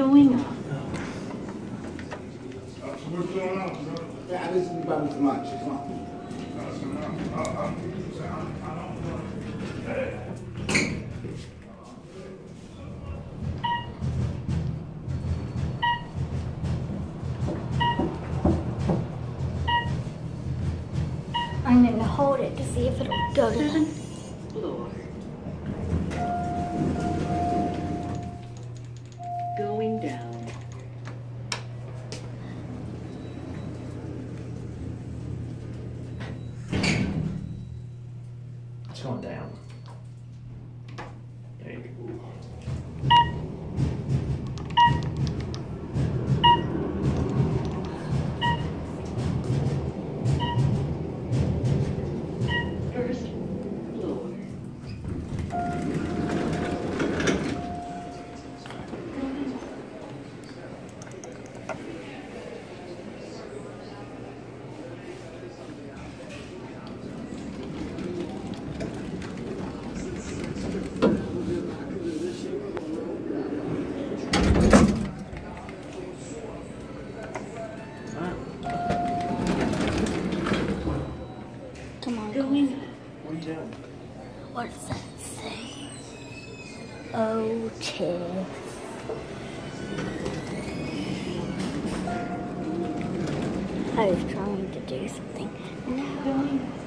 Going up. Yeah, I listen to Bible for lunch. Come on. I'm gonna hold it to see if it'll go to the Going down. There you go. Come on. Going up. What are you doing? What does that say? Oh, chill. I was trying to do something. No.